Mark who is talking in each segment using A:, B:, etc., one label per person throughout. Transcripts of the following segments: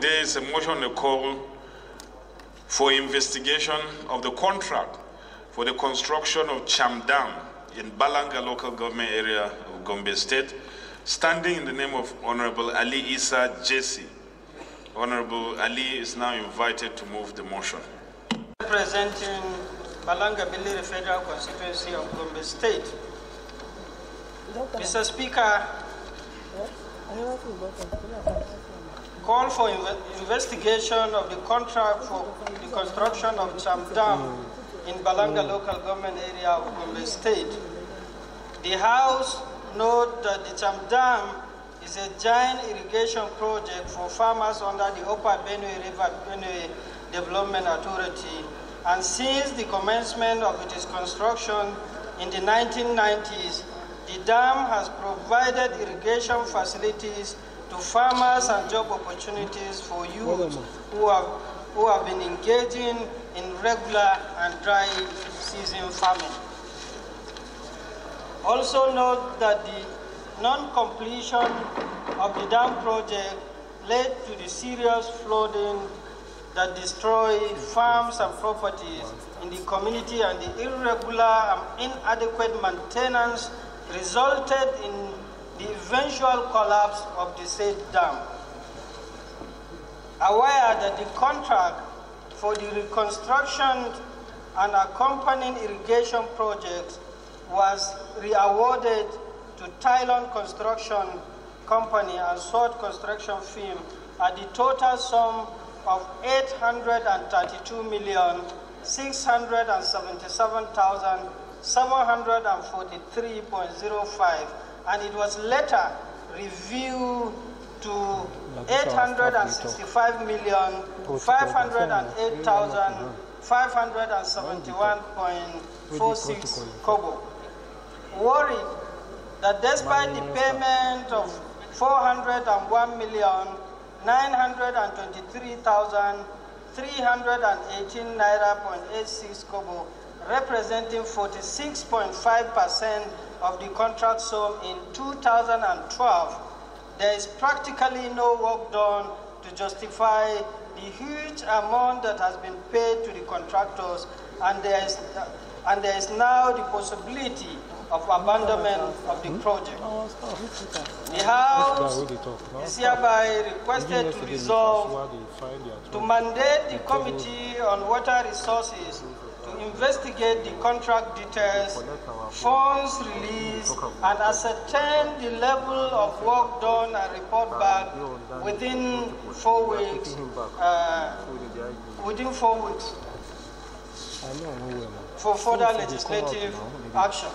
A: day is a motion on the call for investigation of the contract for the construction of Cham Dam in Balanga local government area of Gombe State, standing in the name of Honorable Ali Isa JC. Honorable Ali is now invited to move the motion.
B: Representing Balanga Biliri Federal Constituency of Gombe State. Mr. Speaker, call for inve- investigation of the contract for the construction of Cham Dam in Balanga local government area of Gombe State. The House note that the Cham Dam is a giant irrigation project for farmers under the Upper Benue River Benue Development Authority and since the commencement of its construction in the 1990s, the dam has provided irrigation facilities to farmers and job opportunities for youth who have, who have been engaging in regular and dry season farming. Also note that the non-completion of the dam project led to the serious flooding that destroyed farms and properties in the community and the irregular and inadequate maintenance resulted in the eventual collapse of the said dam. Aware that the contract for the reconstruction and accompanying irrigation projects was re-awarded to Thailand Construction Company and Sword Construction Firm at the total sum of 832 million 677,743.05 and it was later reviewed to 865 million 508,571.46 kobo. Worried that despite the payment of 401 million 923,318 naira point eight six kobo, representing 46.5% of the contract sum in 2012. There is practically no work done to justify the huge amount that has been paid to the contractors, and there is, and there is now the possibility of abandonment of the project. The House is hereby requested to resolve to mandate the Committee on Water Resources investigate the contract details, funds released, and ascertain the level of work done and report back within four weeks. Uh, within four weeks for further legislative action.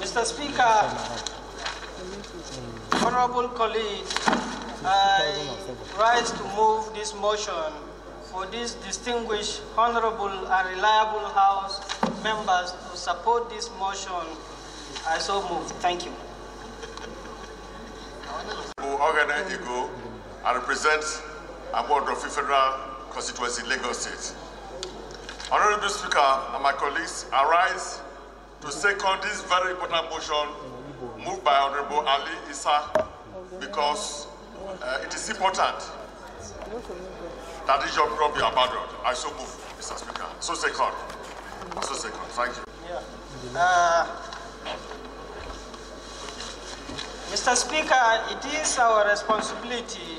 B: Mr. Speaker, honorable colleagues, I rise to move this motion for these distinguished, honorable, and reliable House members to support this motion. I so move. Thank you.
C: Ogana Igo, I represent Abodo Federal Constituency, Lagos State. Honorable Speaker and my colleagues, I rise to second this very important motion moved by Honorable Ali Isa because uh, it is important that this job not be abandoned. I so move, Mr. Speaker. So second. So second. Thank you.
B: Yeah. Uh, Mr. Speaker, it is our responsibility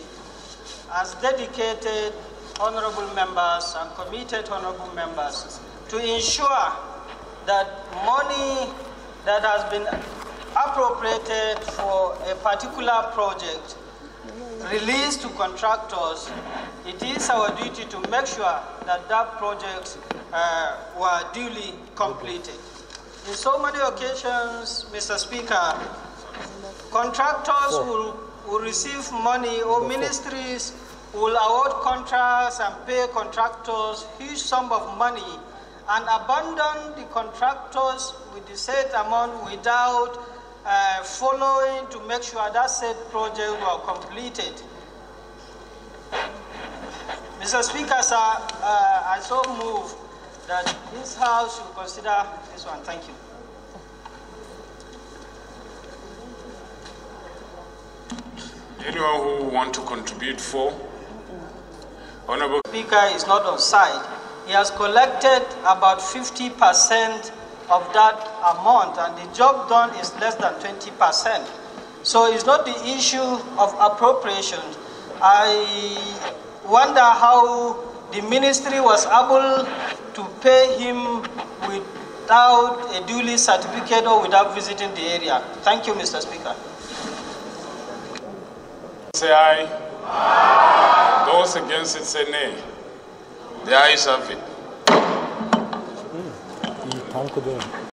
B: as dedicated honorable members and committed honorable members to ensure that money that has been appropriated for a particular project released to contractors, it is our duty to make sure that that project uh, were duly completed. In so many occasions, Mr. Speaker, contractors will, will receive money or ministries will award contracts and pay contractors huge sum of money and abandon the contractors with the said amount without uh, following to make sure that said project were completed. Mr. Speaker, sir, uh, I so move that this House should consider this one. Thank you.
A: Anyone who want to contribute for? Honorable
B: Speaker is not on side. He has collected about 50% of that a month and the job done is less than 20%. So it's not the issue of appropriation. I wonder how the ministry was able to pay him without a duly certificate or without visiting the area. Thank you, Mr. Speaker.
A: Say aye. aye. Those against it say nay. The ayes have it.
D: Mm.